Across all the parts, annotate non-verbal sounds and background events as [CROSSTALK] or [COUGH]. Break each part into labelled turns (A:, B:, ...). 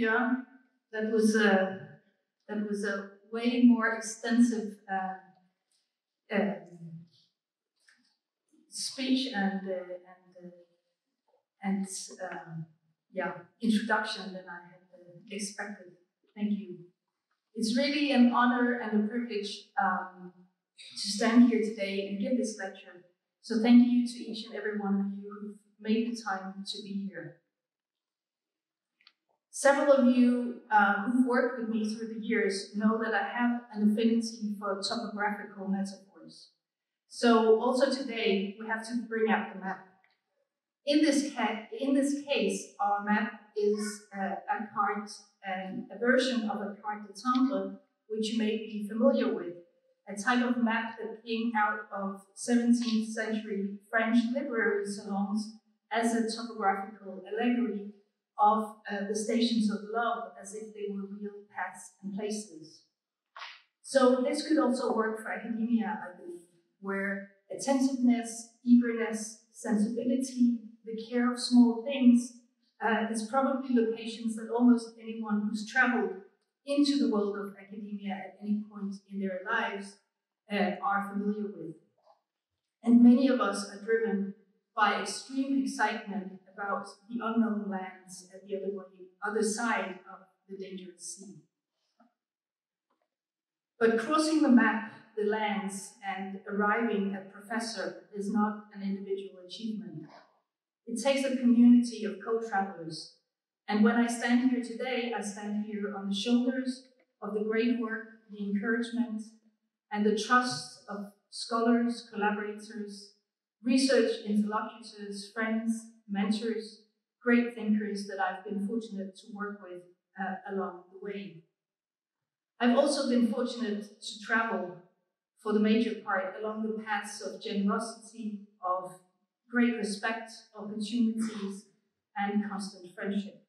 A: Jørgen. That was a that was a way more extensive uh, um, speech and uh, and uh, and um, yeah introduction than I had uh, expected. Thank you. It's really an honor and a privilege um, to stand here today and give this lecture. So thank you to each and every one of you who've made the time to be here. Several of you uh, who've worked with me through the years know that I have an affinity for topographical metaphors. So also today, we have to bring out the map. In this, in this case, our map is uh, a carte, um, a version of a carte de Tendre, which you may be familiar with, a type of map that came out of 17th century French literary salons as a topographical allegory of uh, the stations of love as if they were real paths and places. So this could also work for academia, I believe, where attentiveness, eagerness, sensibility, the care of small things uh, is probably locations that almost anyone who's traveled into the world of academia at any point in their lives uh, are familiar with. And many of us are driven by extreme excitement about the unknown lands at the other, way, other side of the dangerous sea. But crossing the map, the lands, and arriving at professor is not an individual achievement. It takes a community of co-travelers. And when I stand here today, I stand here on the shoulders of the great work, the encouragement, and the trust of scholars, collaborators, research interlocutors, friends, mentors, great thinkers that I've been fortunate to work with uh, along the way. I've also been fortunate to travel for the major part along the paths of generosity, of great respect, opportunities, and constant friendship.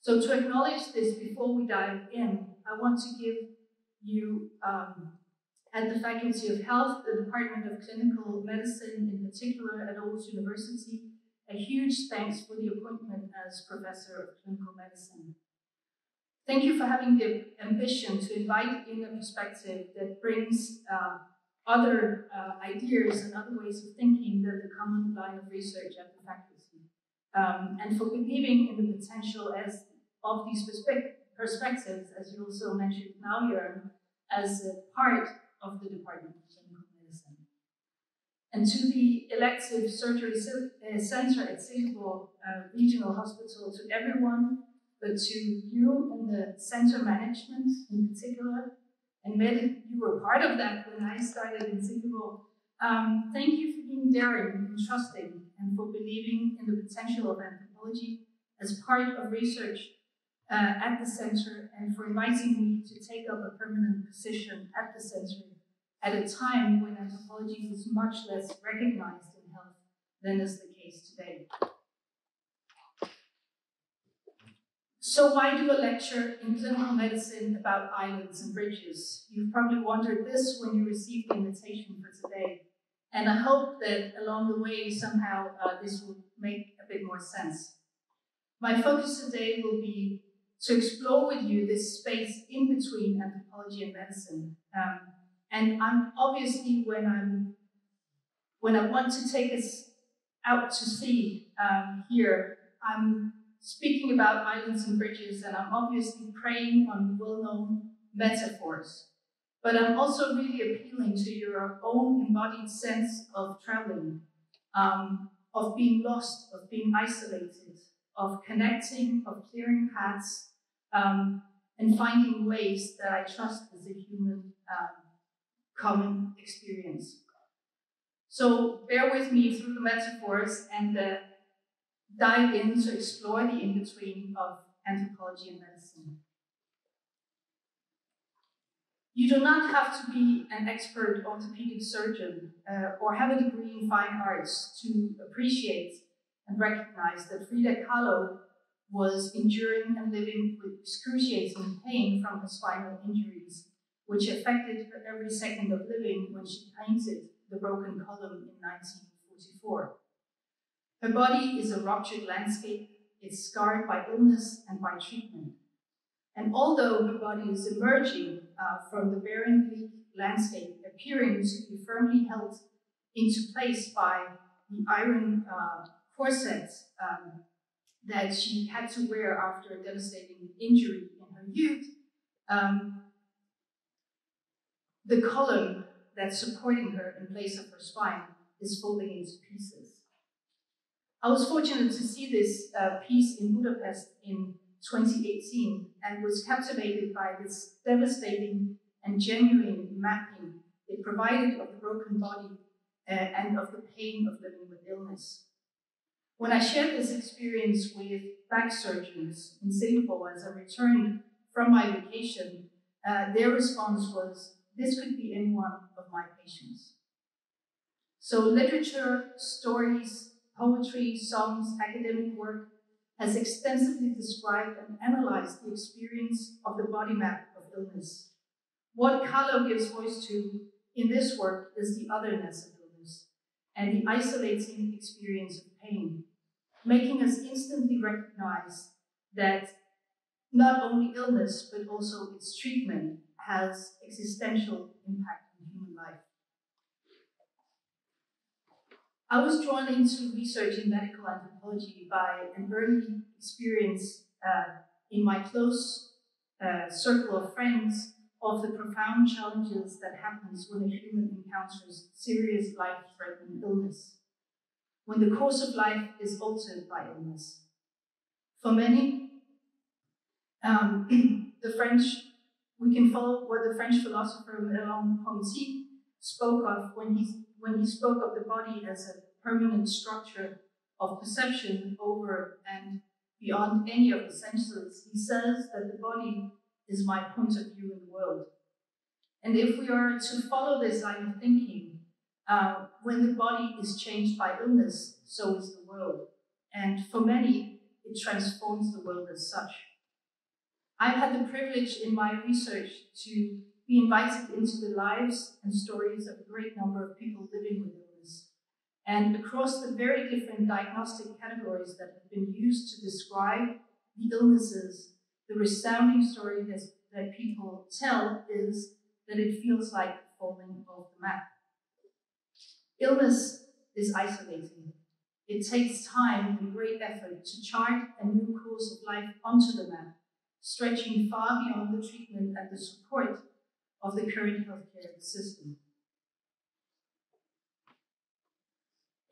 A: So to acknowledge this before we dive in, I want to give you um, at the Faculty of Health, the Department of Clinical Medicine in particular at Aarhus University, a huge thanks for the appointment as Professor of Clinical Medicine. Thank you for having the ambition to invite in a perspective that brings uh, other uh, ideas and other ways of thinking than the common line of research at the faculty, um, and for believing in the potential as of these perspectives, as you also mentioned now, Jørgen, as a part of the Department. And to the elective surgery uh, center at Silkeborg uh, Regional Hospital, to everyone, but to you in the center management in particular, and Mette, you were part of that when I started in Silkeborg. Um, thank you for being daring and trusting and for believing in the potential of anthropology as part of research uh, at the center and for inviting me to take up a permanent position at the center at a time when anthropology was much less recognized in health than is the case today. So why do a lecture in clinical medicine about islands and bridges? You've probably wondered this when you received the invitation for today. And I hope that along the way, somehow, uh, this will make a bit more sense. My focus today will be to explore with you this space in between anthropology and medicine. Um, and I'm obviously when I'm when I want to take us out to sea um, here, I'm speaking about islands and bridges, and I'm obviously preying on well-known metaphors. But I'm also really appealing to your own embodied sense of traveling, um, of being lost, of being isolated, of connecting, of clearing paths, um, and finding ways that I trust as a human um, common experience. So bear with me through the metaphors and uh, dive in to explore the in-between of anthropology and medicine. You do not have to be an expert orthopedic surgeon uh, or have a degree in fine arts to appreciate and recognize that Frida Kahlo was enduring and living with excruciating pain from her spinal injuries, which affected her every second of living when she painted The Broken Column in 1944. Her body is a ruptured landscape it's scarred by illness and by treatment. And although her body is emerging uh, from the barren bleak landscape, appearing to be firmly held into place by the iron uh, corset um, that she had to wear after a devastating injury in her youth, um, the column that's supporting her in place of her spine is folding into pieces. I was fortunate to see this uh, piece in Budapest in 2018 and was captivated by this devastating and genuine mapping it provided of the broken body uh, and of the pain of living with illness. When I shared this experience with back surgeons in Singapore as I returned from my vacation, uh, their response was, this could be any one of my patients. So literature, stories, poetry, songs, academic work has extensively described and analyzed the experience of the body map of illness. What Kahlo gives voice to in this work is the otherness of illness and the isolating experience of pain, making us instantly recognize that not only illness, but also its treatment has existential impact on human life. I was drawn into research in medical anthropology by an early experience uh, in my close uh, circle of friends of the profound challenges that happens when a human encounters serious life-threatening illness, when the course of life is altered by illness. For many, um, [CLEARS THROAT] the French, we can follow what the French philosopher Merleau-Ponty spoke of when he, when he spoke of the body as a permanent structure of perception over and beyond any of the senses. He says that the body is my point of view in the world. And if we are to follow this line of thinking, uh, when the body is changed by illness, so is the world. And for many, it transforms the world as such. I've had the privilege in my research to be invited into the lives and stories of a great number of people living with illness. And across the very different diagnostic categories that have been used to describe the illnesses the resounding story that, that people tell is that it feels like falling off the map. Illness is isolating. It takes time and great effort to chart a new course of life onto the map, stretching far beyond the treatment and the support of the current healthcare system.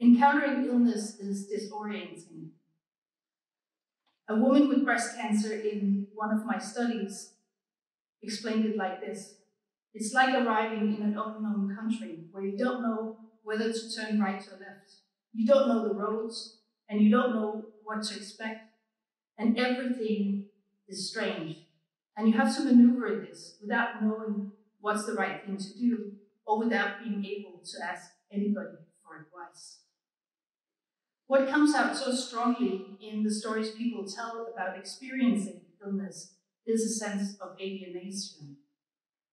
A: Encountering illness is disorienting a woman with breast cancer in one of my studies explained it like this. It's like arriving in an unknown country where you don't know whether to turn right or left. You don't know the roads and you don't know what to expect. And everything is strange. And you have to maneuver this without knowing what's the right thing to do or without being able to ask anybody for advice. What comes out so strongly in the stories people tell about experiencing illness is a sense of alienation,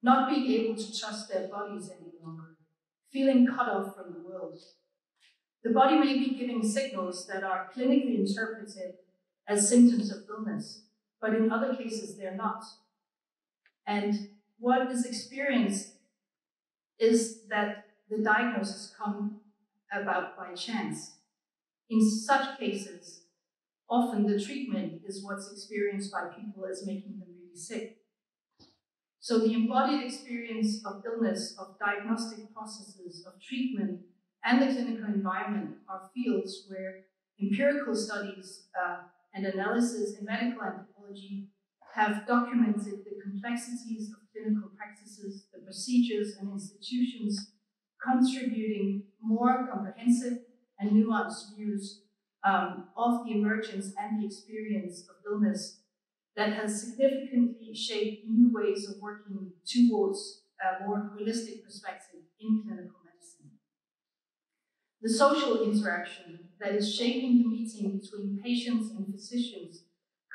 A: not being able to trust their bodies any longer, feeling cut off from the world. The body may be giving signals that are clinically interpreted as symptoms of illness, but in other cases they're not. And what is experienced is that the diagnosis come about by chance in such cases, often the treatment is what's experienced by people as making them really sick. So the embodied experience of illness, of diagnostic processes, of treatment, and the clinical environment are fields where empirical studies uh, and analysis in medical have documented the complexities of clinical practices, the procedures and institutions contributing more comprehensive and nuanced views um, of the emergence and the experience of illness that has significantly shaped new ways of working towards a more holistic perspective in clinical medicine. The social interaction that is shaping the meeting between patients and physicians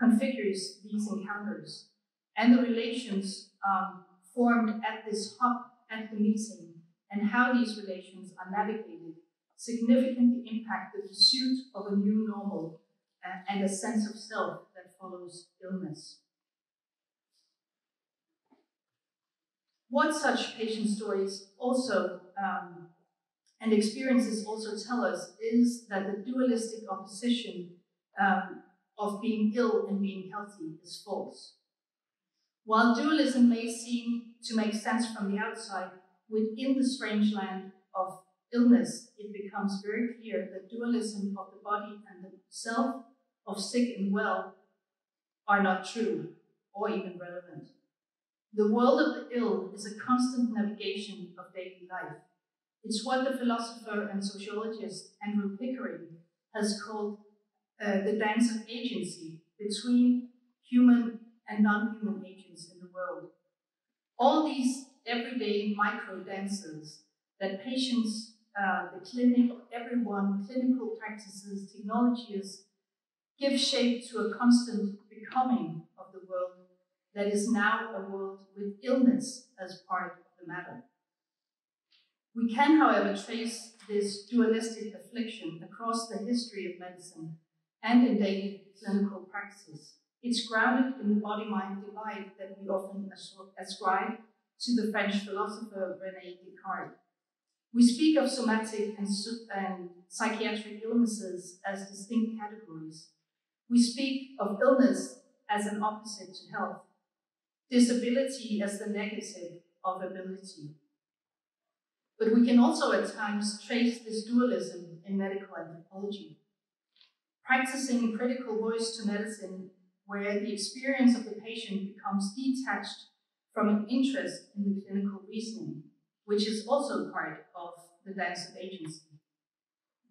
A: configures these encounters, and the relations um, formed at this hub at the meeting, and how these relations are navigated significantly impact the pursuit of a new normal and a sense of self that follows illness. What such patient stories also um, and experiences also tell us is that the dualistic opposition um, of being ill and being healthy is false. While dualism may seem to make sense from the outside, within the strange land of illness, it becomes very clear that dualism of the body and the self, of sick and well, are not true or even relevant. The world of the ill is a constant navigation of daily life. It's what the philosopher and sociologist Andrew Pickering has called uh, the dance of agency between human and non human agents in the world. All these everyday micro dances that patients, uh, the clinic, everyone, clinical practices, technologies give shape to a constant becoming of the world that is now a world with illness as part of the matter. We can, however, trace this dualistic affliction across the history of medicine and in daily clinical practice. It's grounded in the body mind divide that we often ascribe to the French philosopher Rene Descartes. We speak of somatic and, and psychiatric illnesses as distinct categories. We speak of illness as an opposite to health, disability as the negative of ability. But we can also at times trace this dualism in medical anthropology. Practicing critical voice to medicine, where the experience of the patient becomes detached from an interest in the clinical reasoning, which is also part of the dance of agency.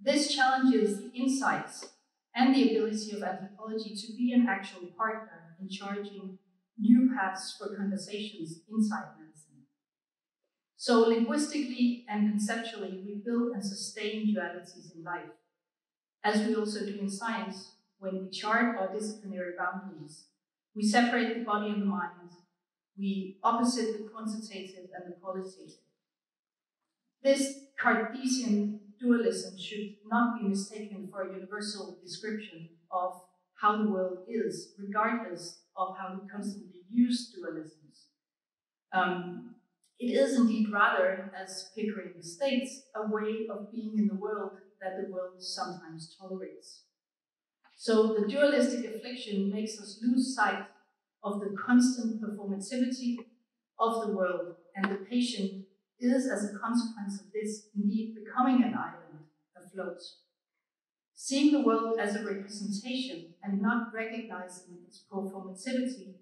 A: This challenges the insights and the ability of anthropology to be an actual partner in charging new paths for conversations inside medicine. So, linguistically and conceptually, we build and sustain dualities in life, as we also do in science when we chart our disciplinary boundaries. We separate the body and the mind, we opposite the quantitative and the qualitative. This Cartesian dualism should not be mistaken for a universal description of how the world is, regardless of how we constantly use dualisms. Um, it is indeed rather, as Pickering states, a way of being in the world that the world sometimes tolerates. So the dualistic affliction makes us lose sight of the constant performativity of the world, and the patient is, as a consequence of this, indeed becoming an island afloat. Seeing the world as a representation and not recognizing its performativity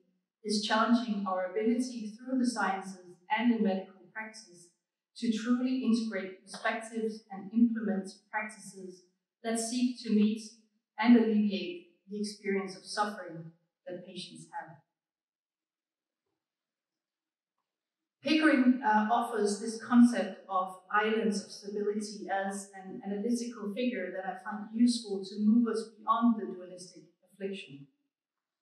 A: is challenging our ability through the sciences and in medical practice to truly integrate perspectives and implement practices that seek to meet and alleviate the experience of suffering that patients have. Pickering uh, offers this concept of islands of stability as an analytical figure that I find useful to move us beyond the dualistic affliction.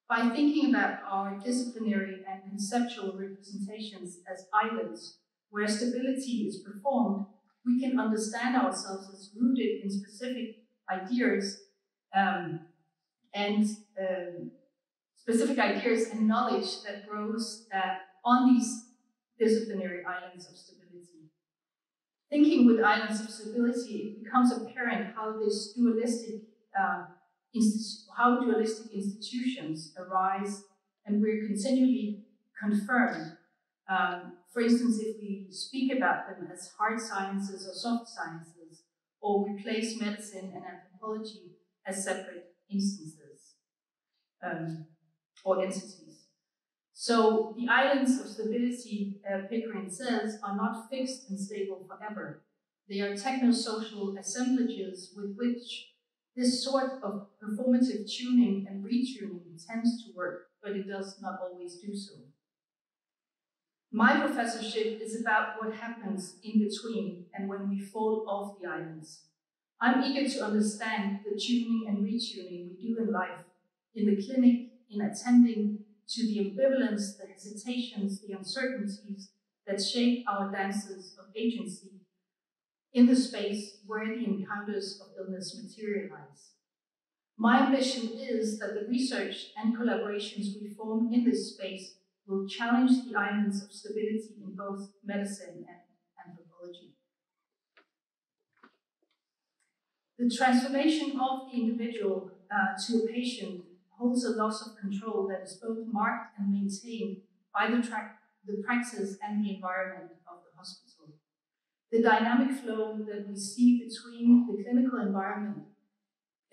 A: By thinking about our disciplinary and conceptual representations as islands where stability is performed, we can understand ourselves as rooted in specific ideas um, and um, specific ideas and knowledge that grows uh, on these disciplinary islands of stability. Thinking with islands of stability, it becomes apparent how this dualistic, uh, how dualistic institutions arise and we're continually confirmed. Um, for instance, if we speak about them as hard sciences or soft sciences, or we place medicine and anthropology as separate instances um, or entities. So the islands of stability, uh, Pickering says, are not fixed and stable forever. They are technosocial assemblages with which this sort of performative tuning and retuning tends to work, but it does not always do so. My professorship is about what happens in between and when we fall off the islands. I'm eager to understand the tuning and retuning we do in life, in the clinic, in attending to the ambivalence, the hesitations, the uncertainties that shape our dances of agency in the space where the encounters of illness materialize. My ambition is that the research and collaborations we form in this space will challenge the islands of stability in both medicine and anthropology. The transformation of the individual uh, to a patient holds a loss of control that is both marked and maintained by the, the praxis and the environment of the hospital. The dynamic flow that we see between the clinical environment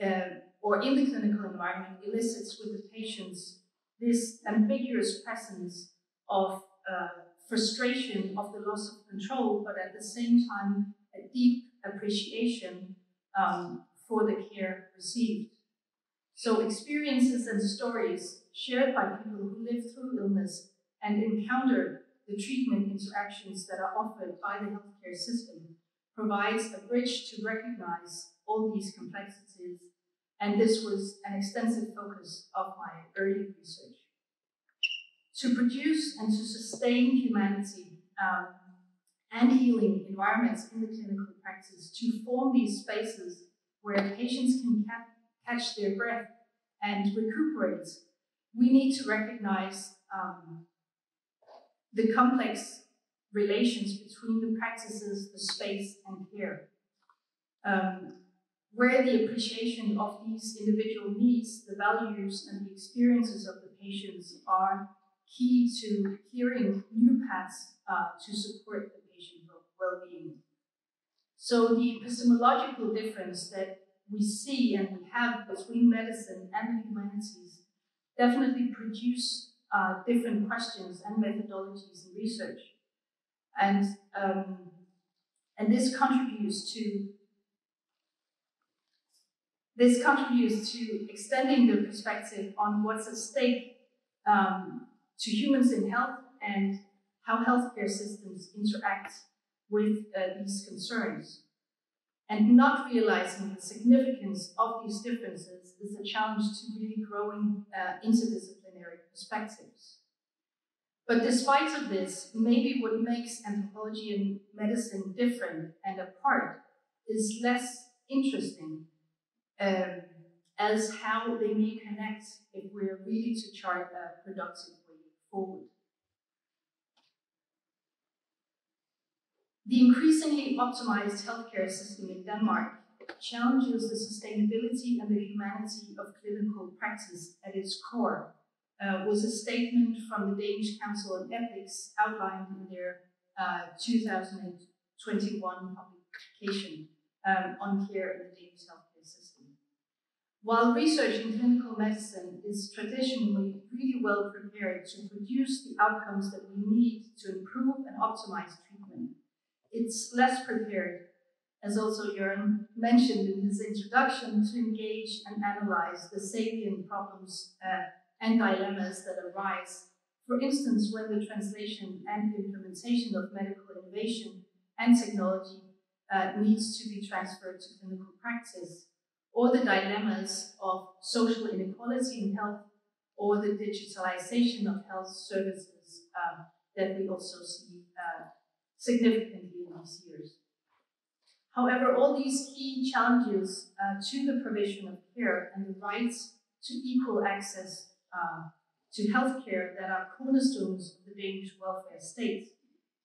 A: uh, or in the clinical environment elicits with the patients this ambiguous presence of uh, frustration of the loss of control, but at the same time, a deep appreciation um, for the care received. So, experiences and stories shared by people who live through illness and encounter the treatment interactions that are offered by the healthcare system provides a bridge to recognize all these complexities and this was an extensive focus of my early research. To produce and to sustain humanity um, and healing environments in the clinical practice, to form these spaces where patients can ca catch their breath and recuperate, we need to recognize um, the complex relations between the practices, the space, and care. Um, where the appreciation of these individual needs, the values, and the experiences of the patients are key to clearing new paths uh, to support the patient well-being. So the epistemological difference that we see and we have between medicine and the humanities definitely produce uh, different questions and methodologies in research. And, um, and this contributes to this contributes to extending the perspective on what's at stake um, to humans in health and how healthcare systems interact with uh, these concerns. And not realizing the significance of these differences is a challenge to really growing uh, interdisciplinary perspectives. But despite of this, maybe what makes anthropology and medicine different and apart is less interesting um, as how they may connect if we're really to chart a productive way forward. The increasingly optimized healthcare system in Denmark challenges the sustainability and the humanity of clinical practice at its core, uh, was a statement from the Danish Council on Ethics outlined in their uh, 2021 publication um, on care in the Danish health while research in clinical medicine is traditionally really well prepared to produce the outcomes that we need to improve and optimize treatment, it's less prepared, as also Jørgen mentioned in his introduction, to engage and analyze the salient problems uh, and dilemmas that arise. For instance, when the translation and implementation of medical innovation and technology uh, needs to be transferred to clinical practice or the dilemmas of social inequality in health, or the digitalization of health services um, that we also see uh, significantly in these years. However, all these key challenges uh, to the provision of care and the rights to equal access uh, to healthcare that are cornerstones of the Danish welfare state,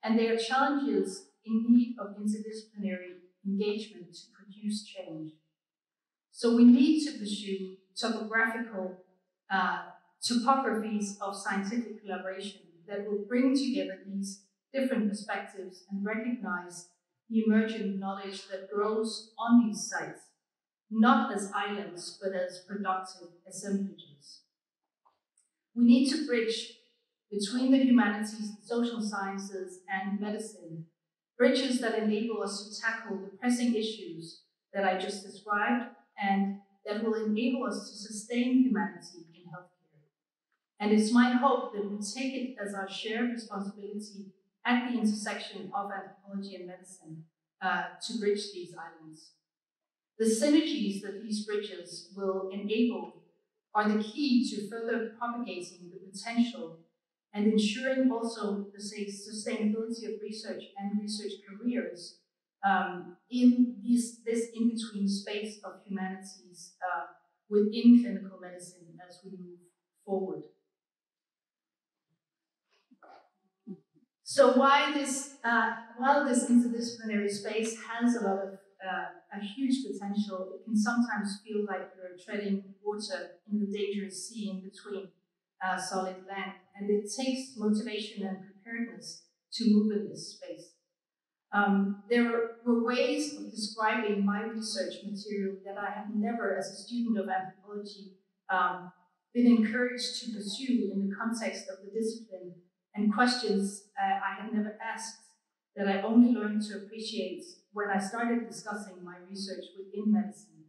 A: and they are challenges in need of interdisciplinary engagement to produce change. So we need to pursue topographical uh, topographies of scientific collaboration that will bring together these different perspectives and recognize the emergent knowledge that grows on these sites, not as islands, but as productive assemblages. We need to bridge between the humanities, social sciences, and medicine, bridges that enable us to tackle the pressing issues that I just described and that will enable us to sustain humanity in healthcare. And it's my hope that we take it as our shared responsibility at the intersection of anthropology and medicine uh, to bridge these islands. The synergies that these bridges will enable are the key to further propagating the potential and ensuring also the sustainability of research and research careers um, in this, this in-between space of humanities, uh, within clinical medicine as we move forward. So why this, uh, while this interdisciplinary space has a lot of uh, a huge potential, it can sometimes feel like you're treading water in the dangerous sea in between uh, solid land, and it takes motivation and preparedness to move in this space. Um, there were ways of describing my research material that I had never, as a student of anthropology, um, been encouraged to pursue in the context of the discipline, and questions uh, I had never asked that I only learned to appreciate when I started discussing my research within medicine.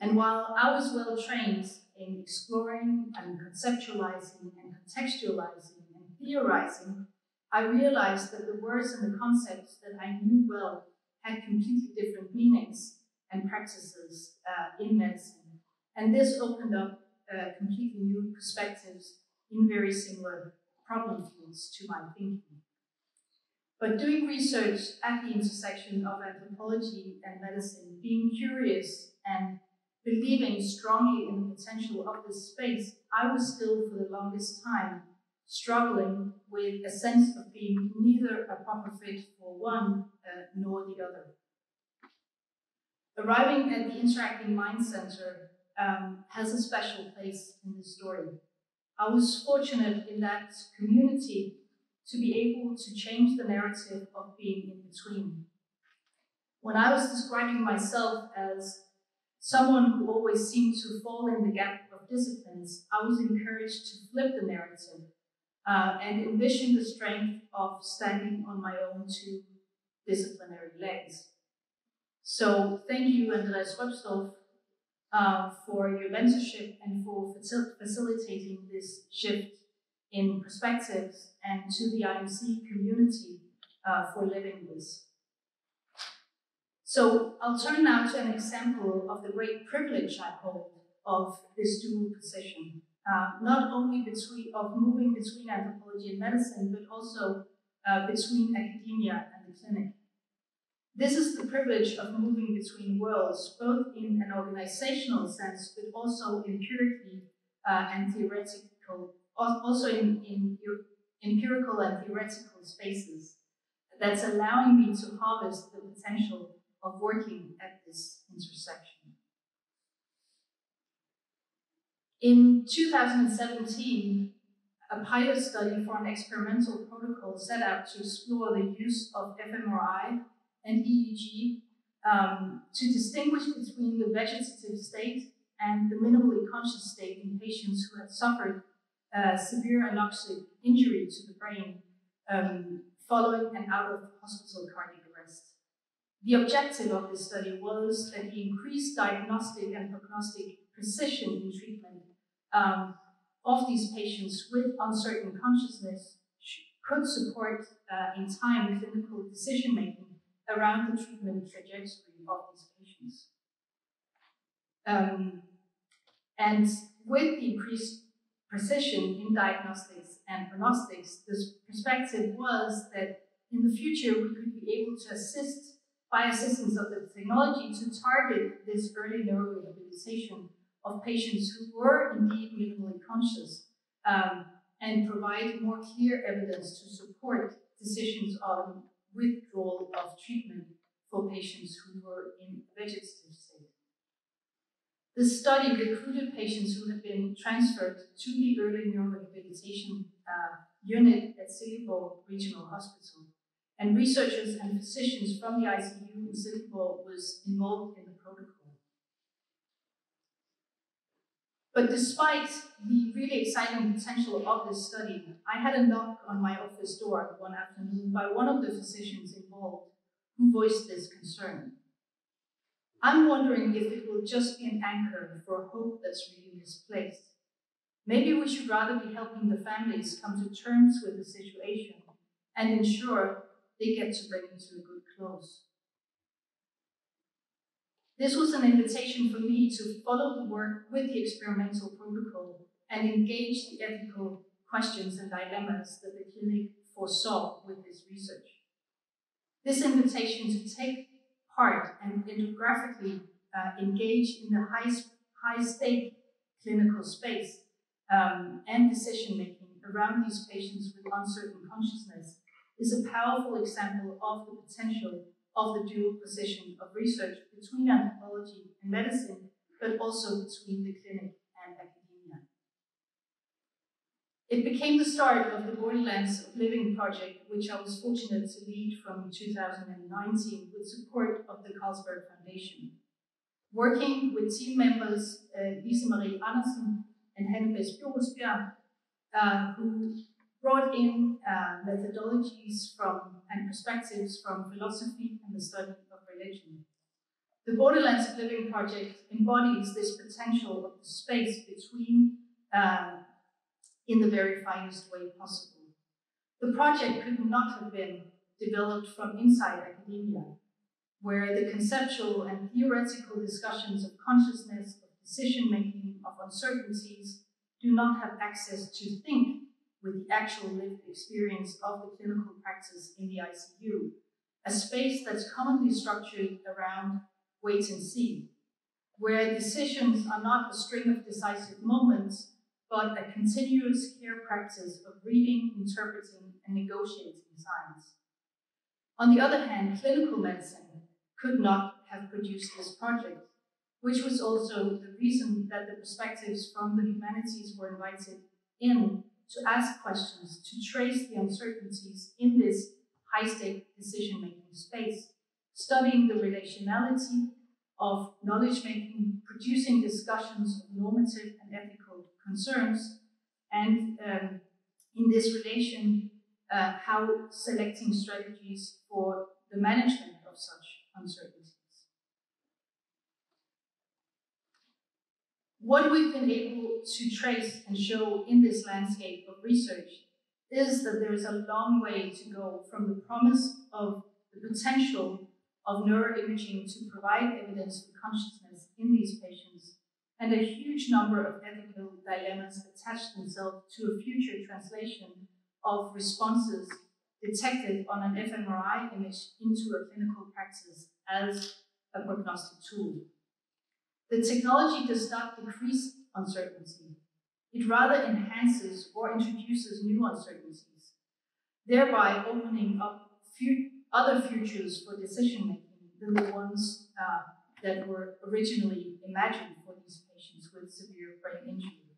A: And while I was well trained in exploring and conceptualizing and contextualizing and theorizing, I realized that the words and the concepts that I knew well had completely different meanings and practices uh, in medicine. And this opened up uh, completely new perspectives in very similar problem fields to my thinking. But doing research at the intersection of anthropology and medicine, being curious and believing strongly in the potential of this space, I was still for the longest time struggling with a sense of being neither a proper fit for one uh, nor the other. Arriving at the Interacting Mind Center um, has a special place in this story. I was fortunate in that community to be able to change the narrative of being in between. When I was describing myself as someone who always seemed to fall in the gap of disciplines, I was encouraged to flip the narrative uh, and envision the strength of standing on my own two disciplinary legs. So thank you, Andreas Roepstorff, uh, for your mentorship and for facil facilitating this shift in perspectives and to the IMC community uh, for living this. So I'll turn now to an example of the great privilege I hold of this dual position uh, not only between of moving between anthropology and medicine, but also uh, between academia and the clinic. This is the privilege of moving between worlds, both in an organizational sense, but also empirically uh, and theoretical, also in, in empirical and theoretical spaces. That's allowing me to harvest the potential of working at this intersection. In 2017, a pilot study for an experimental protocol set out to explore the use of fMRI and EEG um, to distinguish between the vegetative state and the minimally conscious state in patients who had suffered uh, severe anoxic injury to the brain um, following an out-of-hospital cardiac arrest. The objective of this study was that the increased diagnostic and prognostic precision in treatment um, of these patients with uncertain consciousness could support uh, in time clinical decision making around the treatment trajectory of these patients. Um, and with the increased precision in diagnostics and prognostics, this perspective was that in the future we could be able to assist by assistance of the technology to target this early neurorehabilitation of patients who were indeed minimally conscious um, and provide more clear evidence to support decisions on withdrawal of treatment for patients who were in vegetative state. The study recruited patients who had been transferred to the early neurorehabilitation uh, unit at Silkeborg Regional Hospital, and researchers and physicians from the ICU in Silkeborg was involved in the protocol. But despite the really exciting potential of this study, I had a knock on my office door one afternoon by one of the physicians involved who voiced this concern. I'm wondering if it will just be an anchor for hope that's really misplaced. Maybe we should rather be helping the families come to terms with the situation and ensure they get to bring it to a good close. This was an invitation for me to follow the work with the experimental protocol and engage the ethical questions and dilemmas that the clinic foresaw with this research. This invitation to take part and ethnographically uh, engage in the high, high stake clinical space um, and decision making around these patients with uncertain consciousness is a powerful example of the potential of the dual position of research between anthropology and medicine, but also between the clinic and academia. It became the start of the Borderlands of Living project, which I was fortunate to lead from 2019 with support of the Carlsberg Foundation. Working with team members uh, Lisa Marie Andersen and Hanne Bess uh, who brought in uh, methodologies from and perspectives from philosophy and the study of religion. The Borderlands of Living project embodies this potential of the space between uh, in the very finest way possible. The project could not have been developed from inside academia, where the conceptual and theoretical discussions of consciousness, of decision making, of uncertainties do not have access to think with the actual lived experience of the clinical practice in the ICU, a space that's commonly structured around wait and see, where decisions are not a string of decisive moments, but a continuous care practice of reading, interpreting, and negotiating science. On the other hand, clinical medicine could not have produced this project, which was also the reason that the perspectives from the humanities were invited in to ask questions, to trace the uncertainties in this high stake decision making space, studying the relationality of knowledge making, producing discussions of normative and ethical concerns, and um, in this relation, uh, how selecting strategies for the management of such uncertainties. What we've been able to trace and show in this landscape of research is that there is a long way to go from the promise of the potential of neuroimaging to provide evidence for consciousness in these patients and a huge number of ethical dilemmas attach themselves to a future translation of responses detected on an fMRI image into a clinical practice as a prognostic tool. The technology does not decrease uncertainty. It rather enhances or introduces new uncertainties, thereby opening up other futures for decision making than the ones uh, that were originally imagined for these patients with severe brain injury.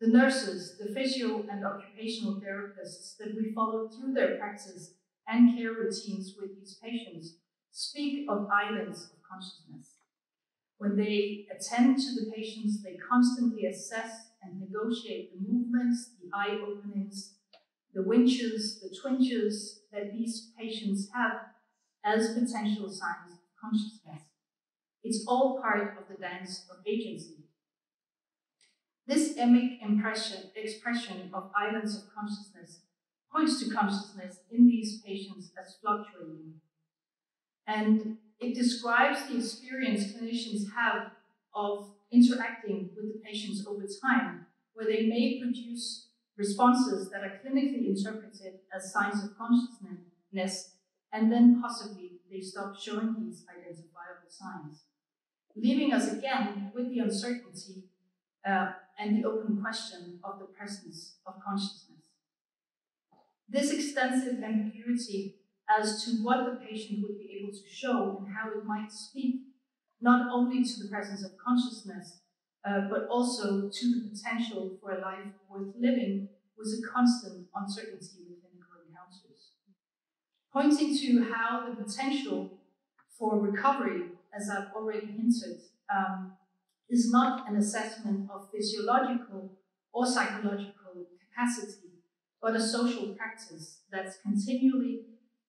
A: The nurses, the physio and occupational therapists that we followed through their practice and care routines with these patients speak of islands of consciousness. When they attend to the patients, they constantly assess and negotiate the movements, the eye openings, the winches, the twinges that these patients have as potential signs of consciousness. It's all part of the dance of agency. This emic impression, expression of islands of consciousness points to consciousness in these patients as fluctuating. And it describes the experience clinicians have of interacting with the patients over time, where they may produce responses that are clinically interpreted as signs of consciousness, and then possibly they stop showing these identifiable signs, leaving us again with the uncertainty uh, and the open question of the presence of consciousness. This extensive ambiguity as to what the patient would be able to show and how it might speak not only to the presence of consciousness, uh, but also to the potential for a life worth living was a constant uncertainty with clinical encounters. Pointing to how the potential for recovery, as I've already hinted, um, is not an assessment of physiological or psychological capacity, but a social practice that's continually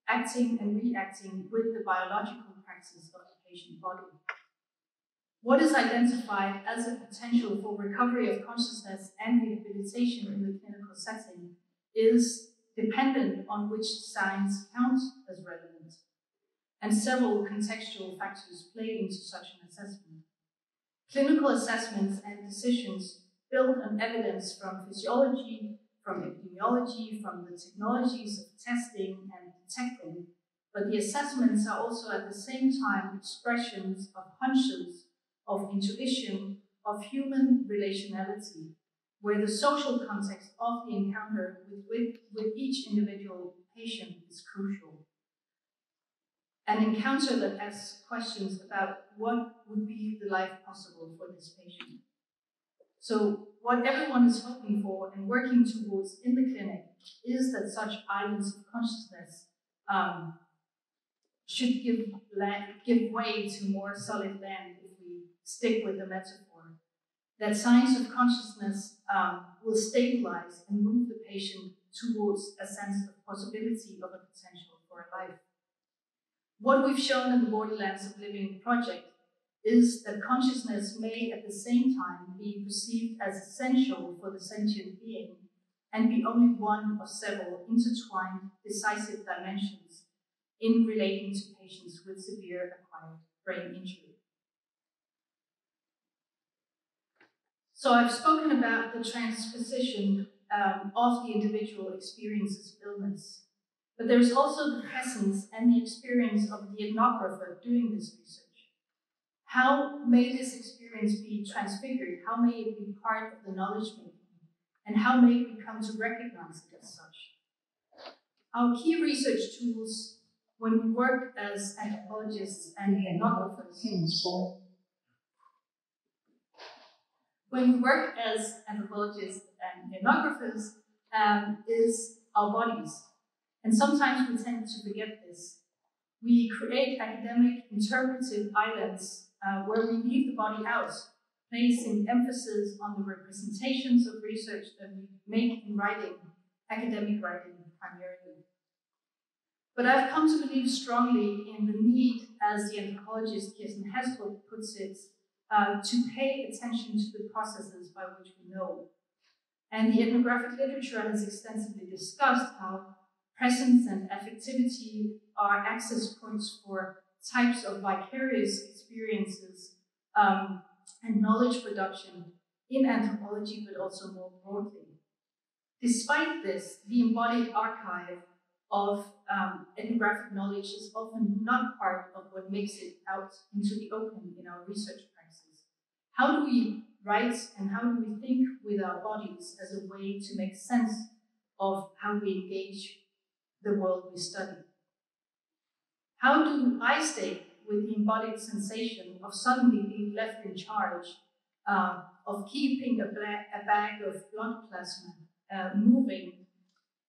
A: acting and reacting with the biological practice of the patient body. What is identified as a potential for recovery of consciousness and rehabilitation in the clinical setting is dependent on which signs count as relevant, and several contextual factors play into such an assessment. Clinical assessments and decisions build on evidence from physiology, from epidemiology, from the technologies of testing and detecting, but the assessments are also at the same time expressions of hunches, of intuition, of human relationality, where the social context of the encounter with, with, with each individual patient is crucial. An encounter that asks questions about what would be the life possible for this patient. So, what everyone is hoping for and working towards in the clinic is that such islands of consciousness um, should give, give way to more solid land if we stick with the metaphor. That science of consciousness um, will stabilize and move the patient towards a sense of possibility of a potential for a life. What we've shown in the Borderlands of Living project is that consciousness may at the same time be perceived as essential for the sentient being and be only one of several intertwined decisive dimensions in relating to patients with severe acquired brain injury. So I've spoken about the transposition um, of the individual experiences of illness, but there's also the presence and the experience of the ethnographer doing this research. How may this experience be transfigured? How may it be part of the knowledge making? And how may we come to recognize it as such? Our key research tools when we work as anthropologists and ethnographers. When we work as anthropologists and ethnographers, um, is our bodies. And sometimes we tend to forget this. We create academic interpretive islands uh, where we leave the body out, placing emphasis on the representations of research that we make in writing, academic writing primarily. But I've come to believe strongly in the need, as the anthropologist Kirsten Hastrup puts it, uh, to pay attention to the processes by which we know. And the ethnographic literature has extensively discussed how presence and affectivity are access points for types of vicarious experiences um, and knowledge production in anthropology, but also more broadly. Despite this, the embodied archive of um, ethnographic knowledge is often not part of what makes it out into the open in our research practices. How do we write and how do we think with our bodies as a way to make sense of how we engage the world we study? How do I stay with the embodied sensation of suddenly being left in charge, uh, of keeping a, a, bag of blood plasma uh, moving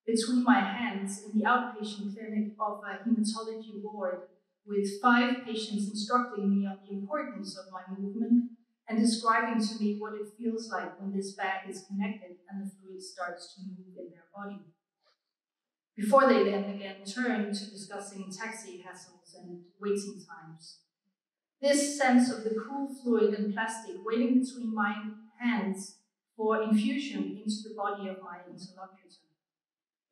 A: between my hands in the outpatient clinic of a hematology ward with five patients instructing me on the importance of my movement and describing to me what it feels like when this bag is connected and the fluid starts to move in their body before they then again turn to discussing taxi hassles and waiting times. This sense of the cool fluid and plastic waiting between my hands for infusion into the body of my interlocutor.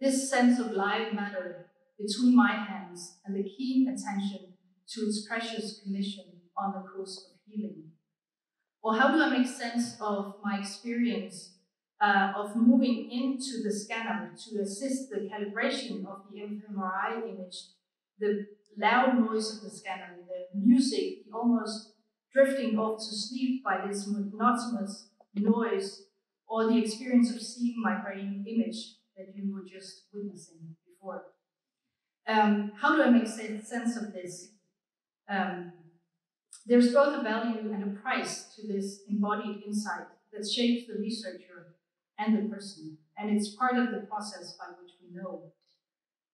A: This sense of live matter between my hands and the keen attention to its precious commission on the course of healing. Or how do I make sense of my experience uh, of moving into the scanner to assist the calibration of the fMRI image, the loud noise of the scanner, the music, the almost drifting off to sleep by this monotonous noise, or the experience of seeing my brain image that you were just witnessing before. Um, how do I make sense of this? Um, there's both a value and a price to this embodied insight that shapes the researcher and the person, and it's part of the process by which we know.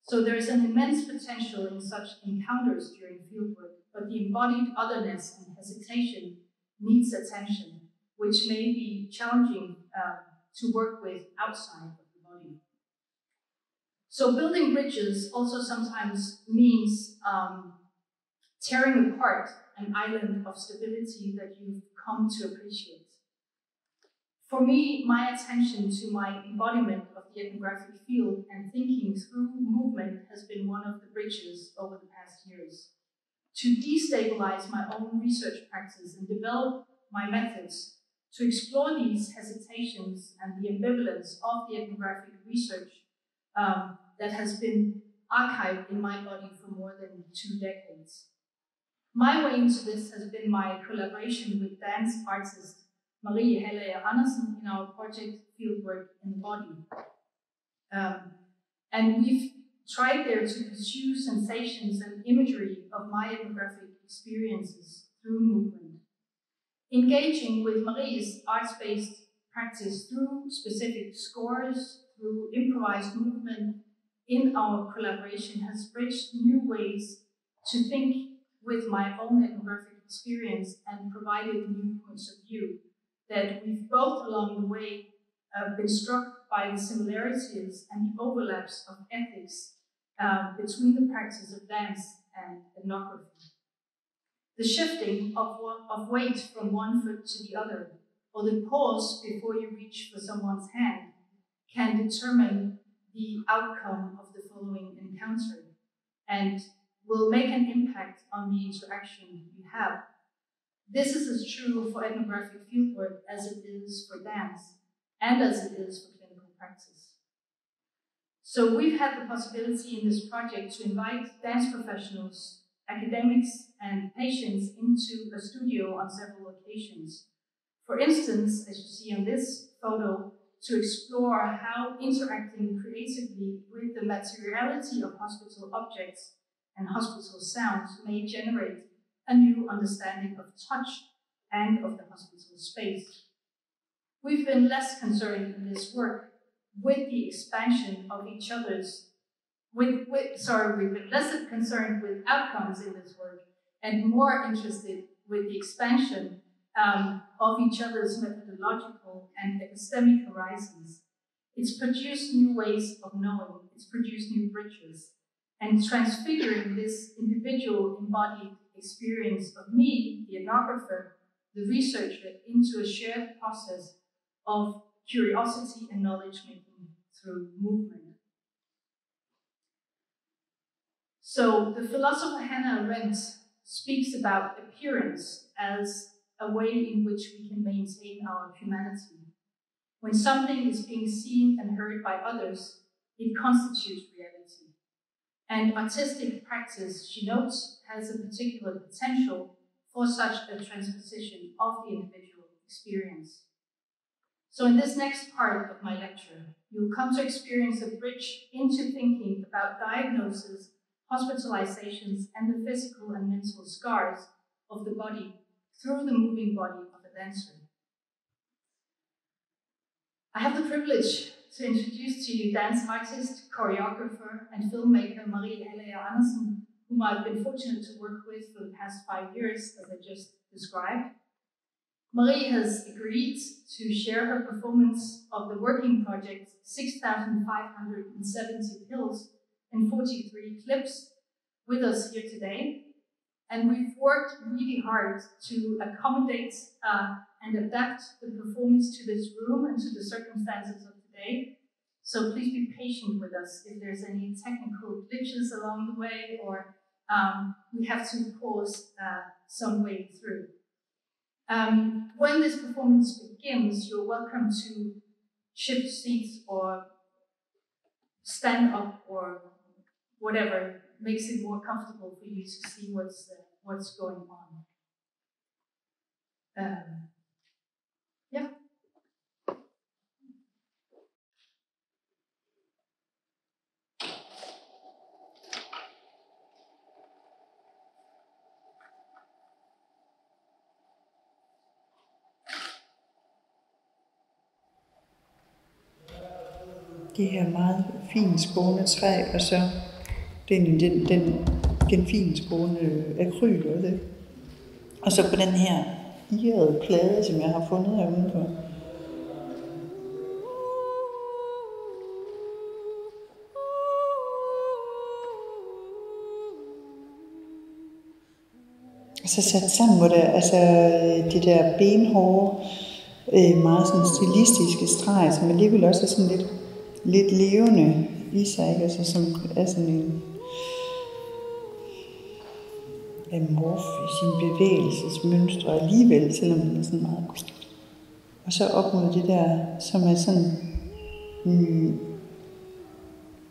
A: So there is an immense potential in such encounters during fieldwork, but the embodied otherness and hesitation needs attention, which may be challenging uh, to work with outside of the body. So building bridges also sometimes means um, tearing apart an island of stability that you've come to appreciate. For me, my attention to my embodiment of the ethnographic field and thinking through movement has been one of the bridges over the past years. To destabilize my own research practice and develop my methods to explore these hesitations and the ambivalence of the ethnographic research um, that has been archived in my body for more than two decades. My way into this has been my collaboration with dance artist Marie Hallager Andersen in our project Fieldwork in the Body. Um, and we've tried there to pursue sensations and imagery of my ethnographic experiences through movement. Engaging with Marie's arts-based practice through specific scores, through improvised movement in our collaboration has bridged new ways to think with my own ethnographic experience and provided new points of view that we've both along the way uh, been struck by the similarities and the overlaps of ethics uh, between the practice of dance and ethnography. The shifting of, of weight from one foot to the other, or the pause before you reach for someone's hand, can determine the outcome of the following encounter and will make an impact on the interaction you have. This is as true for ethnographic fieldwork as it is for dance and as it is for clinical practice. So we've had the possibility in this project to invite dance professionals, academics, and patients into a studio on several occasions. For instance, as you see on this photo, to explore how interacting creatively with the materiality of hospital objects and hospital sounds may generate a new understanding of touch and of the hospital space. We've been less concerned in this work with the expansion of each other's, with, with sorry, we've been less concerned with outcomes in this work and more interested with the expansion um, of each other's methodological and epistemic horizons. It's produced new ways of knowing, it's produced new bridges, and transfiguring this individual embodied experience of me, the ethnographer, the researcher, into a shared process of curiosity and knowledge making through movement. So the philosopher Hannah Arendt speaks about appearance as a way in which we can maintain our humanity. When something is being seen and heard by others, it constitutes. And artistic practice, she notes, has a particular potential for such a transposition of the individual experience. So in this next part of my lecture, you'll come to experience a bridge into thinking about diagnosis, hospitalizations, and the physical and mental scars of the body through the moving body of a dancer. I have the privilege to introduce to you dance artist, choreographer, and filmmaker Marie Hallager Andersen, whom I've been fortunate to work with for the past five years, as I just described. Marie has agreed to share her performance of the working project 6,570 pills and 43 clips with us here today. And we've worked really hard to accommodate uh, and adapt the performance to this room and to the circumstances So please be patient with us if there's any technical glitches along the way or um, we have to pause uh, some way through. Um, when this performance begins, you're welcome to shift seats or stand up or whatever makes it more comfortable for you to see what's uh, what's going on. Um,
B: det her meget fint skåne træ, og så den, den, den genfint skåne akryl og det. Og så på den her irrede plade, som jeg har fundet her udenfor. Og så sat sammen, hvor der, altså øh, de der benhårde, øh, meget sådan stilistiske streg, som alligevel også er sådan lidt lidt levende i sig, ikke? Altså, som er sådan en amorf i sin bevægelsesmønstre alligevel, selvom den er sådan meget... Og så op mod det der, som er sådan mm,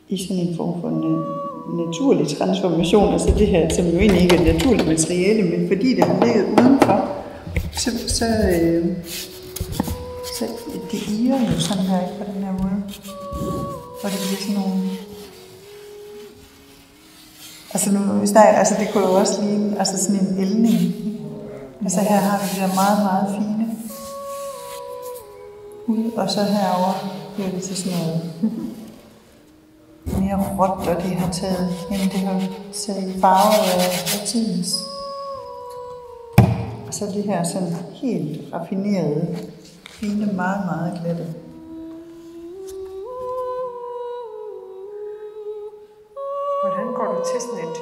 B: i sådan en form for en naturlig transformation, altså det her, som jo egentlig ikke er naturligt materiale, men fordi det har ligget udenfor, så, så, øh, Så det irer jo sådan her, ikke på den her måde. Og det bliver sådan nogle... Altså, nu, hvis der, altså det kunne jo også ligne altså sådan en elning. Altså her har vi det der meget, meget fine ud, og så herover bliver det til sådan noget mere råt, og det har taget, jamen det har taget farve af, af tidens. Og så det her sådan helt raffinerede, fine, meget, meget glatte.
C: Går til sådan et,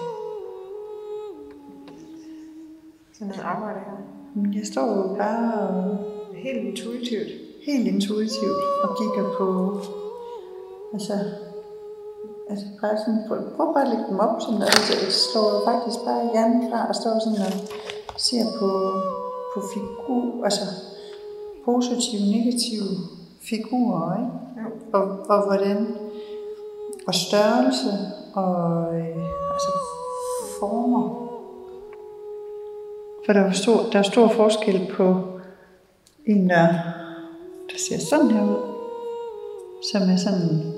C: sådan et arbejde her?
B: Men Jeg står jo bare og
C: Helt intuitivt.
B: helt intuitivt og kigger på, altså, altså bare sådan, prøv, prøv bare at lægge dem op, sådan, jeg slår jo faktisk bare hjernen klar og står sådan og ser på, på figur, altså positive, negative figurer, ikke?
C: Jo.
B: Og, og hvordan, og størrelse, og øh, altså former. For der er, stor, der er stor forskel på en, der, der ser sådan her ud, som er sådan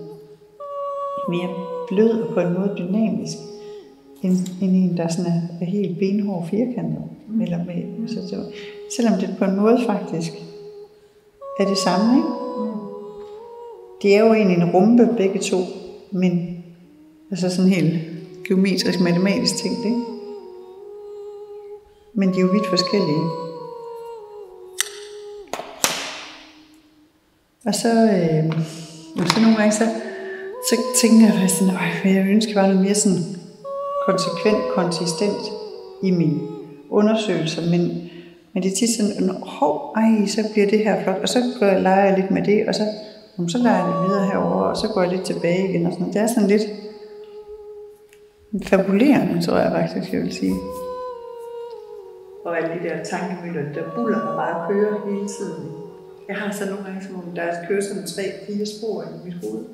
B: mere blød og på en måde dynamisk, end, end en, der sådan er, er helt benhård firkantet. Eller med, så, så, selvom det på en måde faktisk er det samme, ikke? Det er jo egentlig en rumpe begge to, men altså sådan helt geometrisk, matematisk ting, ikke? Men de er jo vidt forskellige. Og så, øh, og så nogle gange, så, så tænker jeg faktisk sådan, at jeg ønsker bare noget mere sådan konsekvent, konsistent i mine undersøgelser, men, men det er tit sådan, hov, ej, så bliver det her flot, og så går jeg, leger jeg lidt med det, og så, så leger jeg lidt videre herover, og så går jeg lidt tilbage igen, og sådan. Det er sådan lidt fabulerende, tror jeg faktisk, jeg vil sige. Og alle de der tankemøller, der buller og bare kører hele tiden. Jeg har så nogle gange, som om der kører sådan tre-fire spor i mit hoved.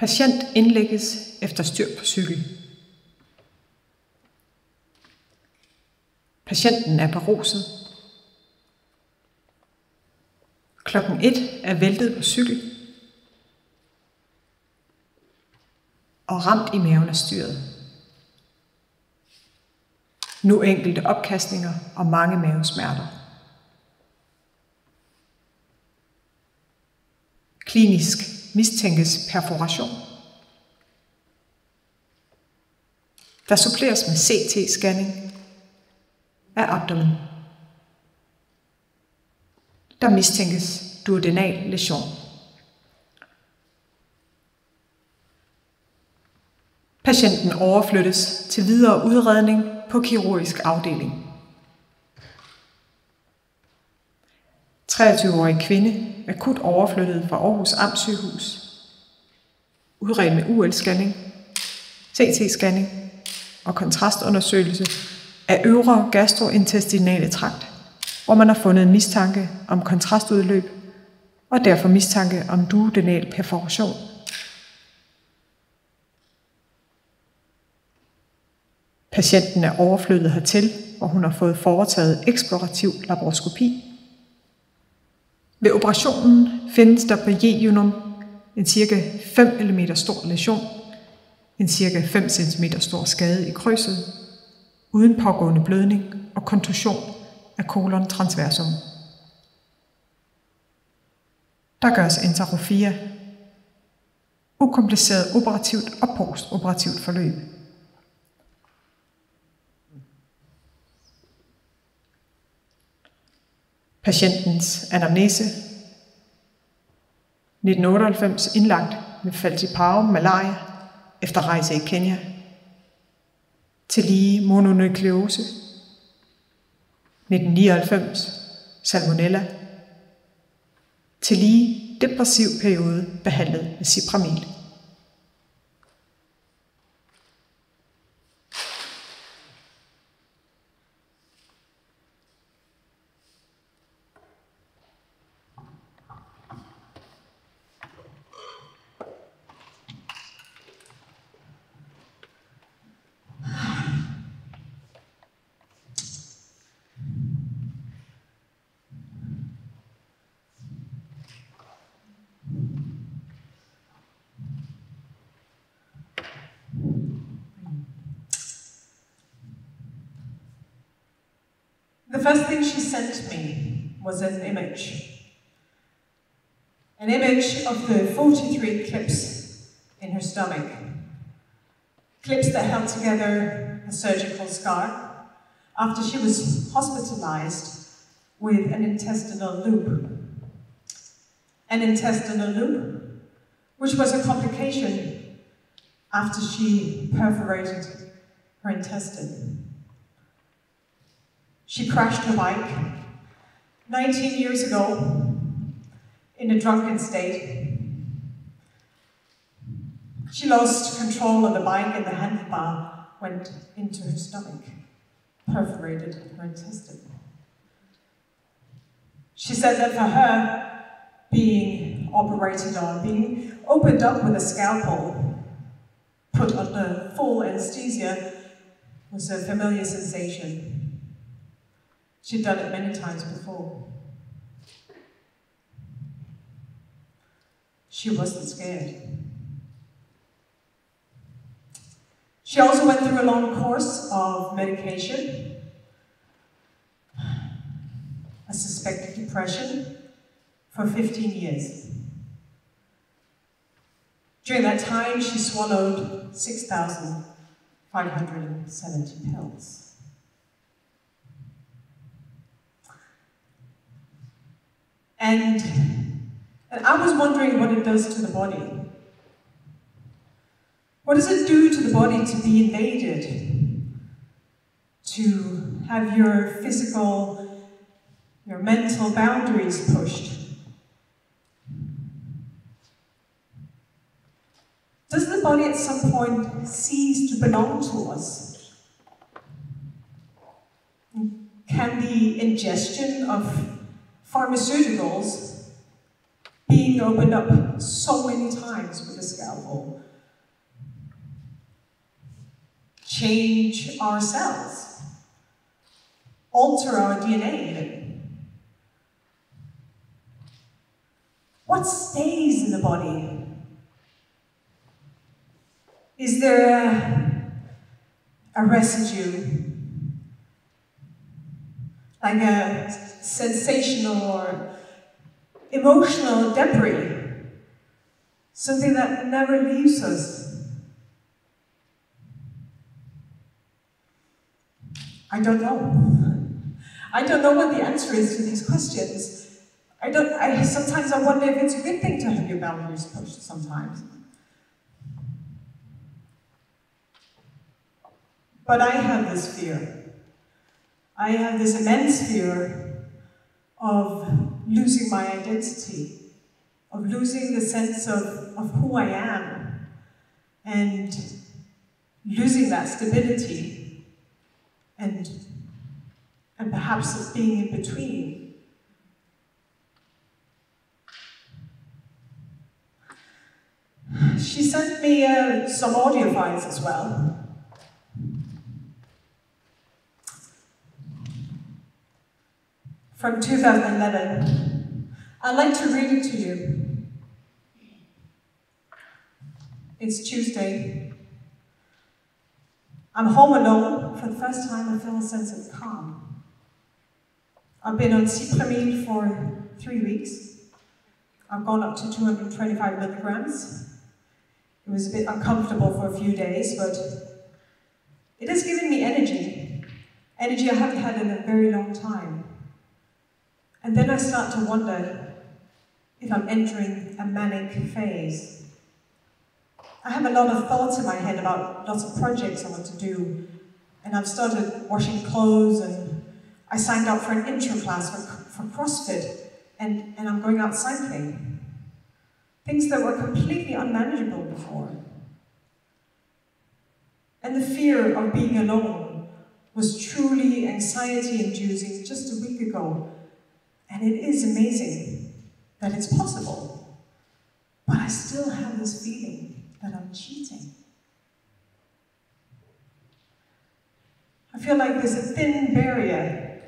C: Patient indlægges efter styr på cykel. Patienten er beruset. Klokken 1 er væltet på cykel. Og ramt i maven af styret. Nu enkelte opkastninger og mange mavesmerter. Klinisk mistænkes perforation. Der suppleres med CT-scanning af abdomen. Der mistænkes duodenal læsion. Patienten overflyttes til videre udredning på kirurgisk afdeling. 23-årig kvinde akut overflyttet fra Aarhus Amtssygehus. Udredt med UL-scanning, CT-scanning og kontrastundersøgelse af øvre gastrointestinale trakt, hvor man har fundet en mistanke om kontrastudløb og derfor mistanke om duodenal perforation. Patienten er overflyttet hertil, hvor hun har fået foretaget eksplorativ laparoskopi. Ved operationen findes der på jejunum en cirka 5 mm stor lesion, en cirka 5 cm stor skade i krydset, uden pågående blødning og kontusion af kolon transversum. Der gøres enterofia, ukompliceret operativt og postoperativt forløb. Patientens anamnese 1998 indlagt med falciparum malaria efter rejse i Kenya. Til lige mononukleose 1999 salmonella. Til lige depressiv periode behandlet med cipramil.
D: The first thing she sent me was an image. An image of the 43 clips in her stomach. Clips that held together a surgical scar after she was hospitalized with an intestinal loop. An intestinal loop, which was a complication after she perforated her intestine. She crashed her bike 19 years ago in a drunken state. She lost control of the bike and the handlebar went into her stomach, perforated her intestine. She said that for her, being operated on, being opened up with a scalpel, put under full anesthesia, was a familiar sensation. She'd done it many times before. She wasn't scared. She also went through a long course of medication, a suspected depression, for 15 years. During that time, she swallowed 6,570 pills. And, and I was wondering what it does to the body. What does it do to the body to be invaded? To have your physical, your mental boundaries pushed? Does the body at some point cease to belong to us? Can the ingestion of pharmaceuticals being opened up so many times with a scalpel. Change our cells, alter our DNA. even. What stays in the body? Is there a, a residue? Like a sensational or emotional debris, something that never leaves us. I don't know. I don't know what the answer is to these questions. I don't. I sometimes I wonder if it's a good thing to have your boundaries pushed. Sometimes, but I have this fear. I have this immense fear of losing my identity, of losing the sense of, of who I am, and losing that stability and, and perhaps being in between. She sent me uh, some audio files as well. From 2011. I'd like to read it to you. It's Tuesday. I'm home alone. For the first time, I feel a sense of calm. I've been on Cipramil for three weeks. I've gone up to 225 milligrams. It was a bit uncomfortable for a few days, but it has given me energy. Energy I haven't had in a very long time. And then I start to wonder if I'm entering a manic phase. I have a lot of thoughts in my head about lots of projects I want to do. And I've started washing clothes and I signed up for an intro class for, for CrossFit and, and I'm going out cycling. Things that were completely unmanageable before. And the fear of being alone was truly anxiety inducing just a week ago. And it is amazing that it's possible. But I still have this feeling that I'm cheating. I feel like there's a thin barrier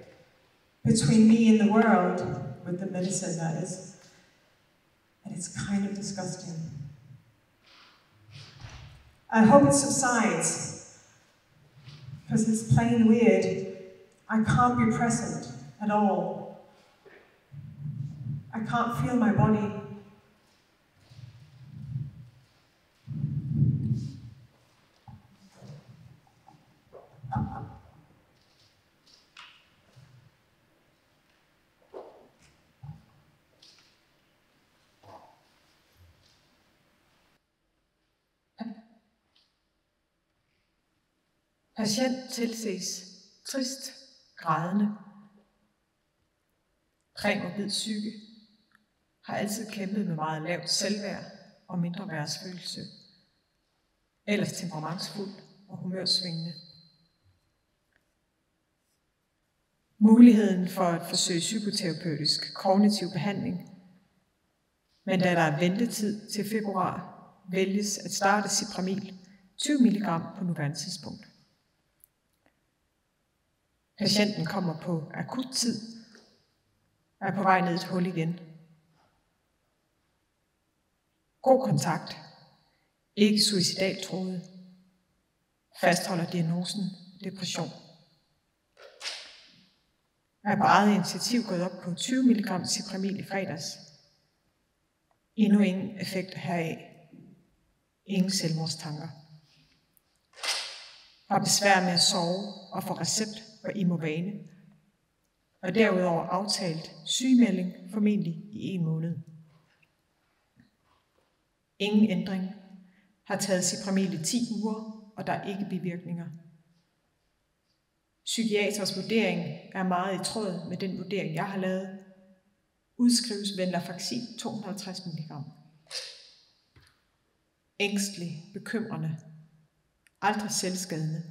D: between me and the world, with the medicine that is, and it's kind of disgusting. I hope it subsides, because it's plain weird. I can't be present at all. I can't feel my body.
C: Patient tilses trist, grædende, præmorbid psyke, har altid kæmpet med meget lavt selvværd og mindre værdsfølelse. Ellers temperamentsfuld og humørsvingende. Muligheden for at forsøge psykoterapeutisk kognitiv behandling, men da der er ventetid til februar, vælges at starte Cipramil 20 mg på nuværende tidspunkt. Patienten kommer på akut tid er på vej ned et hul igen. God kontakt. Ikke suicidaltroet. Fastholder diagnosen depression. Er på eget initiativ gået op på 20 mg cipramil i fredags. Endnu ingen effekt heraf. Ingen selvmordstanker. Har besvær med at sove og få recept på Imovane, og derudover aftalt sygemelding formentlig i en måned. Ingen ændring har taget Cipramil i 10 uger, og der er ikke bivirkninger. Psykiaters vurdering er meget i tråd med den vurdering, jeg har lavet. Udskrives Venlafaxin 250 mg. Ængstelig, bekymrende, aldrig selvskadende,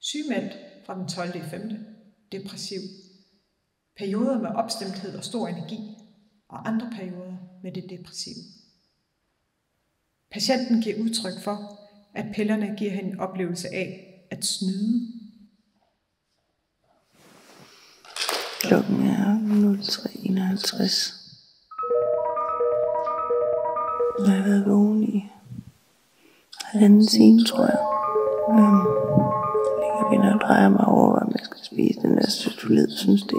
C: Sygemeldt fra den 12. 5. Depressiv. Perioder med opstemthed og stor energi, og andre perioder med det depressive. Patienten giver udtryk for, at pillerne giver hende en oplevelse af at snyde.
B: Klokken er 03.51. Jeg har været vågen i halvanden time, tror jeg. Øhm, um, begynder og drejer mig over, hvad man skal spise den næste, du led, synes det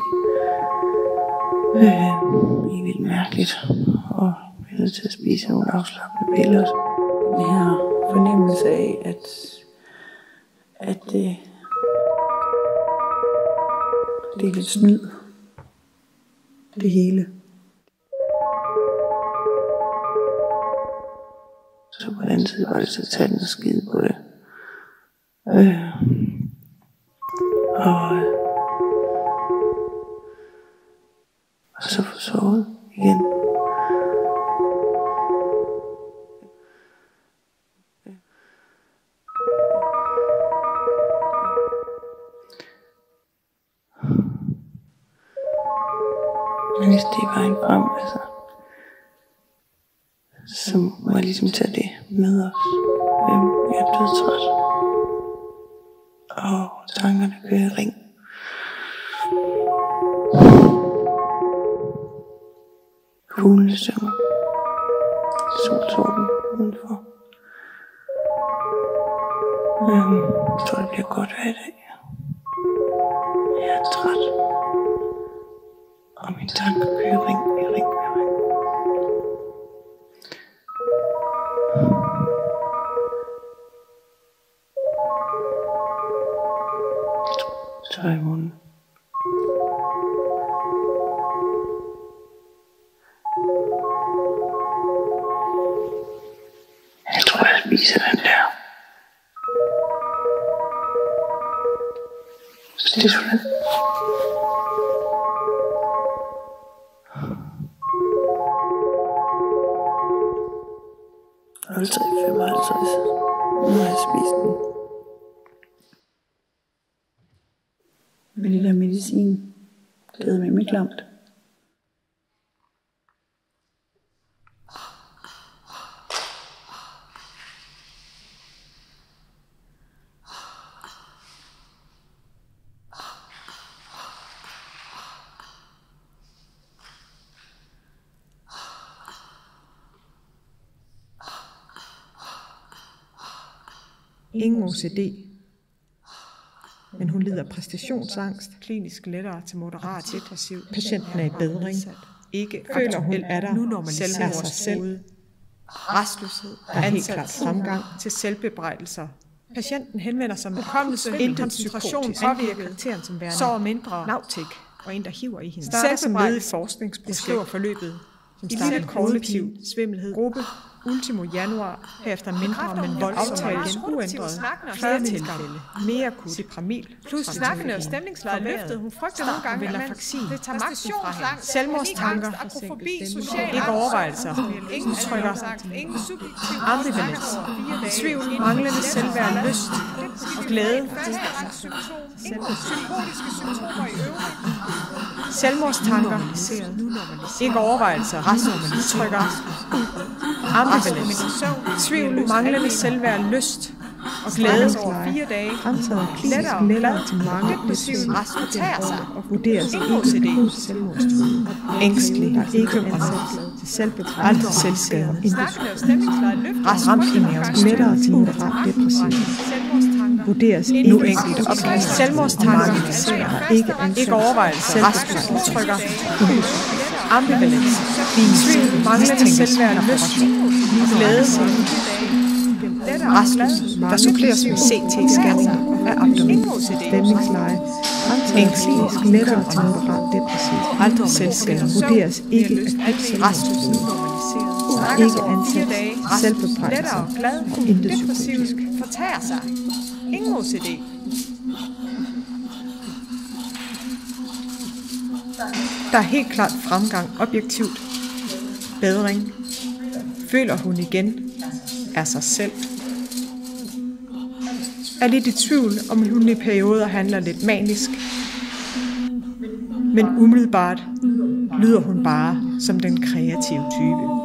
B: øh, er vildt mærkeligt. Og jeg er nødt til at spise nogle afslappende piller. Den her fornemmelse af, at, at det, det er lidt snyd. Det hele. Så på den tid var det så tage den og skide på det. Øh, og, og så få sovet igen.
E: Men hvis det var en drøm, altså, så må jeg ligesom tage det med os. Jeg er blevet træt. Og tankerne kører ring Fuglene synger. Solsorten udenfor. Øhm, jeg tror, det bliver godt hver dag. Jeg er træt. Og mine tanker kører ring i ring i ring. Så er. Jeg vundet. Jeg den der. Så det er sådan. Altså 55. Nu har jeg spist den. Men det der medicin, det er med mit klamt.
C: Ingen OCD. Men hun lider af præstationsangst, klinisk lettere til moderat depressiv. Patienten er i bedring. Ikke føler hun er der, nu når man selv sig selv. Restløshed er helt klart fremgang. Til selvbebrejdelser. Patienten henvender sig med hukommelse, en koncentration værende sover mindre, lavtik og en, der hiver i hende. Starter som led i forskningsprojekt, beskriver forløbet, som starter kollektiv svimmelhed, gruppe, ultimo januar, herefter mindre, men voldsomt igen uændret. Flere tilfælde, mere akut, cipramil, plus
F: Snakkende og stemningslejet løftet. Hun frygter nogle gange, at man det tager magten fra hende.
C: Selvmordstanker, ikke overvejelser,
F: ingen
C: udtrykker, ambivalens, tvivl, manglende selvværd, lyst glæde, selvmordstanker, ikke overvejelser, udtrykker, søvn, tvivl, manglende selvværd, lyst og glæde over fire dage.
D: Fremtaget klinisk
C: melder
D: til mange depressive
C: tager sig
D: og vurderes ikke selvmordstruet.
C: Ængstelig, bekymret,
D: selvbetragt,
C: aldrig
F: selvskader,
C: ramt
D: lettere til moderat depressiv. Vurderes
C: nu enkelt opkast, selvmordstanker,
D: ikke,
C: ikke overvejelse, rastløs, utrykker, ambivalens, tvivl, manglende selvværd, lyst, glæde, restløs, der suppleres med CT-scanning af abdomen,
D: stemningsleje. Klinisk lettere til moderat depressiv.
C: aldrig selvskade,
D: Vurderes ikke Der er ikke ansat. selvbebrejdelser.
F: Glad,
D: Intet psykotisk.
F: fortager sig. Ingen OCD.
C: Der er helt klart fremgang objektivt. Bedring. Føler hun igen er sig selv. Er lidt i tvivl, om hun i perioder handler lidt manisk. Men umiddelbart lyder hun bare som den kreative type.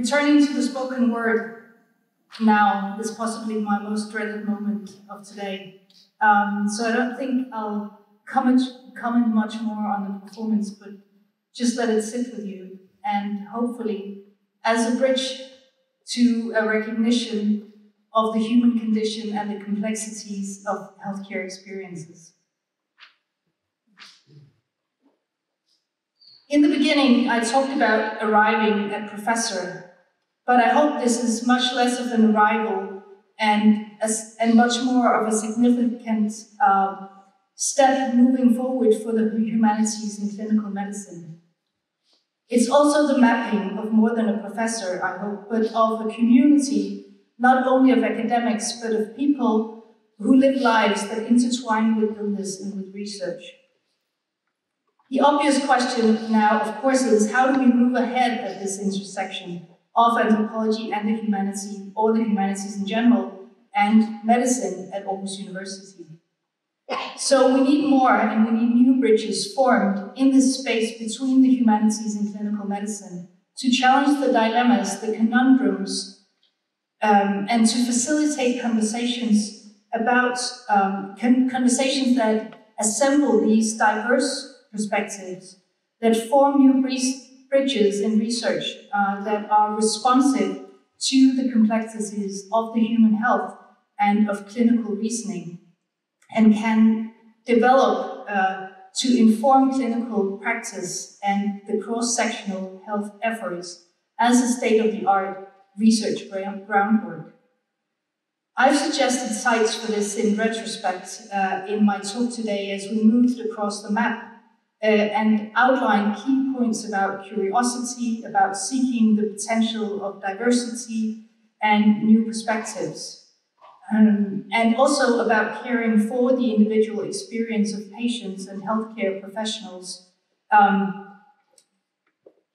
A: Returning to the spoken word now is possibly my most dreaded moment of today. Um, so, I don't think I'll comment, comment much more on the performance, but just let it sit with you. And hopefully, as a bridge to a recognition of the human condition and the complexities of healthcare experiences. In the beginning, I talked about arriving at professor, but I hope this is much less of an arrival and, as, and much more of a significant uh, step moving forward for the humanities in clinical medicine. It's also the mapping of more than a professor, I hope, but of a community, not only of academics, but of people who live lives that intertwine with illness and with research. The obvious question now, of course, is how do we move ahead at this intersection of anthropology and the humanities, or the humanities in general, and medicine at Aarhus University? So we need more and we need new bridges formed in this space between the humanities and clinical medicine to challenge the dilemmas, the conundrums, um, and to facilitate conversations about um, con conversations that assemble these diverse perspectives that form new bridges in research uh, that are responsive to the complexities of the human health and of clinical reasoning and can develop uh, to inform clinical practice and the cross-sectional health efforts as a state-of-the-art research groundwork. I've suggested sites for this in retrospect uh, in my talk today as we moved across the map uh, and outline key points about curiosity, about seeking the potential of diversity and new perspectives. Um, and also about caring for the individual experience of patients and healthcare professionals um,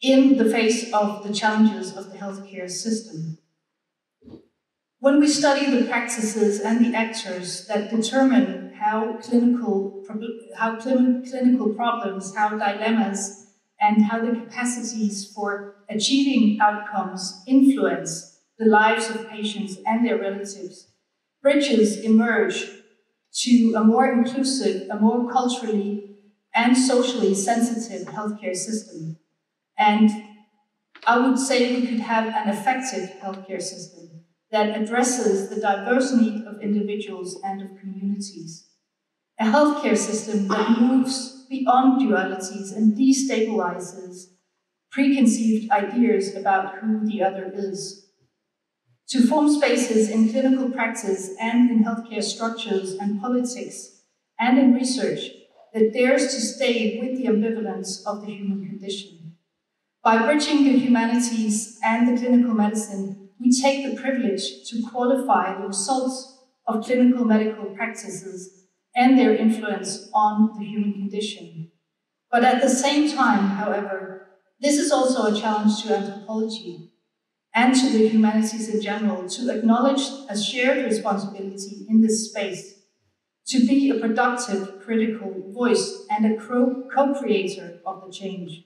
A: in the face of the challenges of the healthcare system. When we study the practices and the actors that determine how clinical, how clinical problems, how dilemmas, and how the capacities for achieving outcomes influence the lives of patients and their relatives. Bridges emerge to a more inclusive, a more culturally and socially sensitive healthcare system. And I would say we could have an effective healthcare system that addresses the diverse need of individuals and of communities. A healthcare system that moves beyond dualities and destabilizes preconceived ideas about who the other is. To form spaces in clinical practice and in healthcare structures and politics and in research that dares to stay with the ambivalence of the human condition. By bridging the humanities and the clinical medicine, we take the privilege to qualify the results of clinical medical practices and their influence on the human condition. But at the same time, however, this is also a challenge to anthropology and to the humanities in general to acknowledge a shared responsibility in this space, to be a productive, critical voice and a co-creator of the change,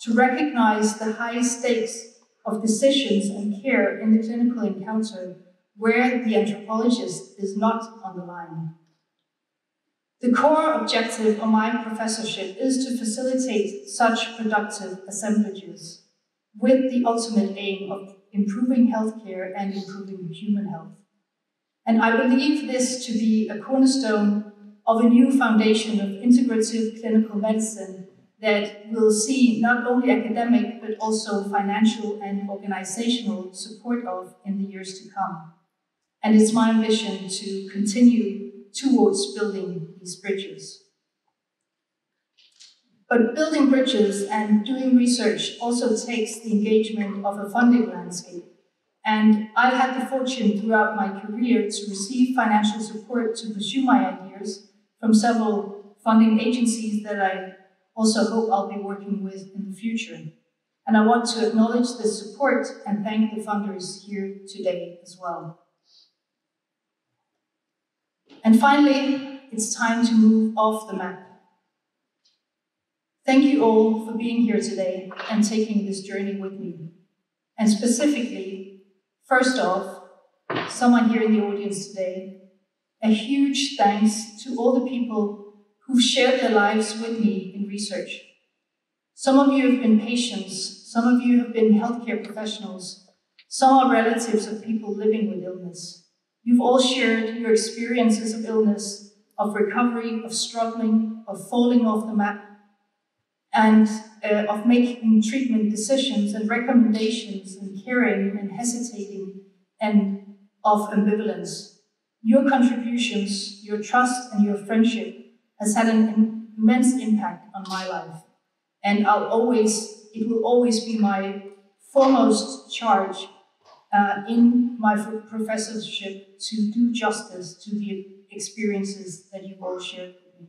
A: to recognize the high stakes of decisions and care in the clinical encounter where the anthropologist is not on the line. The core objective of my professorship is to facilitate such productive assemblages with the ultimate aim of improving healthcare and improving human health. And I believe this to be a cornerstone of a new foundation of integrative clinical medicine that will see not only academic but also financial and organizational support of in the years to come. And it's my ambition to continue towards building these bridges. But building bridges and doing research also takes the engagement of a funding landscape. And I've had the fortune throughout my career to receive financial support to pursue my ideas from several funding agencies that I also hope I'll be working with in the future. And I want to acknowledge the support and thank the funders here today as well. And finally, it's time to move off the map. Thank you all for being here today and taking this journey with me. And specifically, first off, someone here in the audience today, a huge thanks to all the people who've shared their lives with me in research. Some of you have been patients, some of you have been healthcare professionals, some are relatives of people living with illness. You've all shared your experiences of illness, of recovery, of struggling, of falling off the map, and uh, of making treatment decisions and recommendations and caring and hesitating and of ambivalence. Your contributions, your trust, and your friendship has had an immense impact on my life. And I'll always, it will always be my foremost charge uh, in my professorship to do justice to the experiences that you've all shared with me.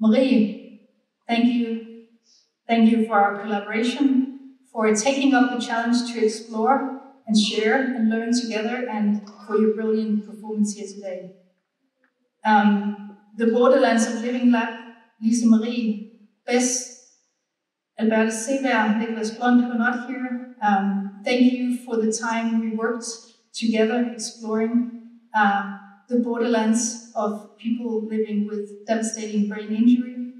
A: Marie, thank you. Thank you for our collaboration, for taking up the challenge to explore and share and learn together, and for your brilliant performance here today. Um, the Borderlands of Living Lab, Lise Marie, Bess, Alberta Sever, Nicholas Blunt, who are not here, um, thank you for the time we worked together exploring uh, the borderlands of people living with devastating brain injury.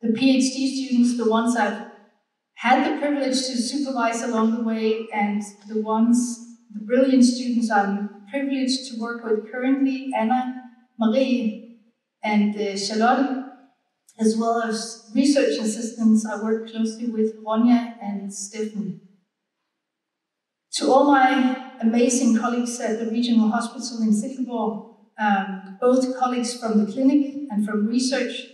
A: The PhD students, the ones I've had the privilege to supervise along the way, and the ones, the brilliant students I'm privileged to work with currently, Anna, Marie, and uh, Charlotte, as well as research assistants I work closely with, Ronja and Stefan. To all my amazing colleagues at the Regional Hospital in Silkeborg, um, both colleagues from the clinic and from research,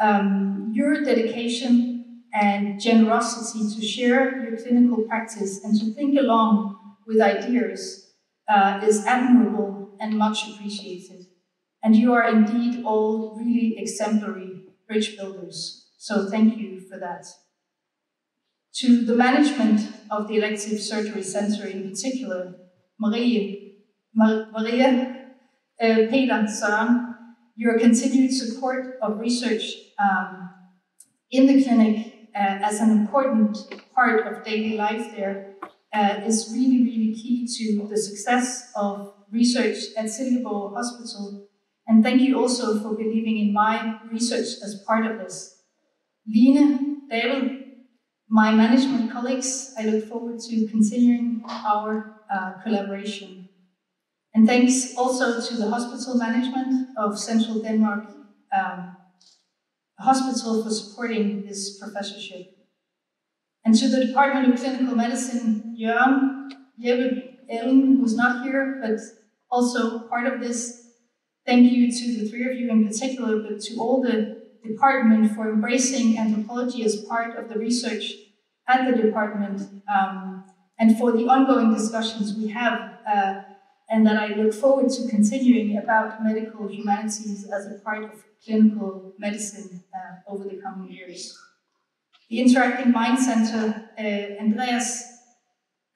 A: um, your dedication and generosity to share your clinical practice and to think along with ideas uh, is admirable and much appreciated. And you are indeed all really exemplary bridge builders. So thank you for that to the management of the elective surgery center in particular, Marie, Maria, uh, Peter, Søren, your continued support of research um, in the clinic uh, as an important part of daily life there uh, is really, really key to the success of research at Silkeborg Hospital. And thank you also for believing in my research as part of this. Line, David, my management colleagues, I look forward to continuing our uh, collaboration. And thanks also to the hospital management of Central Denmark um, Hospital for supporting this professorship. And to the Department of Clinical Medicine, Jørgen, Jeppe, Ellen, who's not here, but also part of this. Thank you to the three of you in particular, but to all the department for embracing anthropology as part of the research at the department um, and for the ongoing discussions we have uh, and that I look forward to continuing about medical humanities as a part of clinical medicine uh, over the coming years. The Interacting Mind Center, uh, Andreas,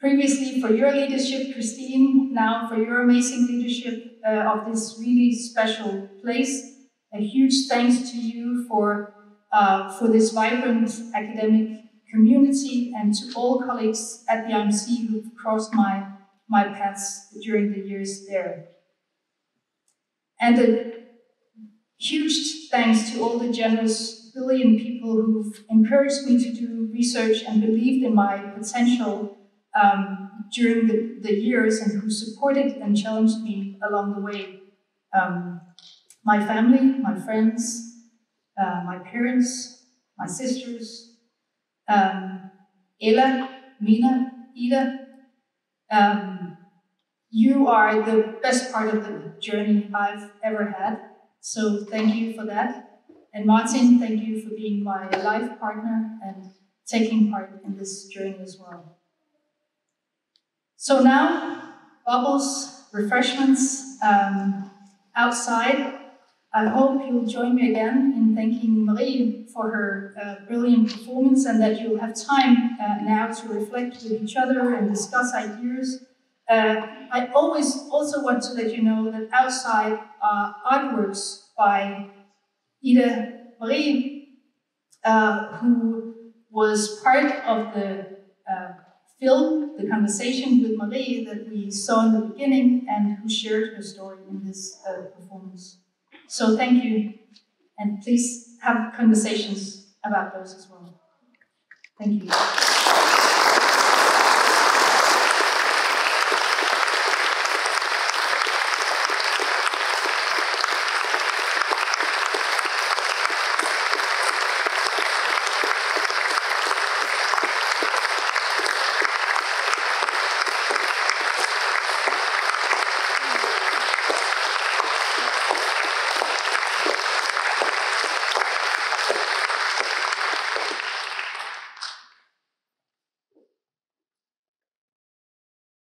A: previously for your leadership, Christine, now for your amazing leadership uh, of this really special place. A huge thanks to you for, uh, for this vibrant academic community and to all colleagues at the IMC who've crossed my, my paths during the years there. And a huge thanks to all the generous billion people who've encouraged me to do research and believed in my potential um, during the, the years and who supported and challenged me along the way. Um, my family, my friends, uh, my parents, my sisters, um, Ella, Mina, Ida, um, you are the best part of the journey I've ever had. So thank you for that. And Martin, thank you for being my life partner and taking part in this journey as well. So now, bubbles, refreshments um, outside. I hope you'll join me again in thanking Marie for her uh, brilliant performance and that you'll have time uh, now to reflect with each other and discuss ideas. Uh, I always also want to let you know that outside are artworks by Ida Marie, uh, who was part of the film the conversation with Marie that we saw in the beginning and who shared her story in this uh, performance. So thank you, and please have conversations about those as well. Thank you.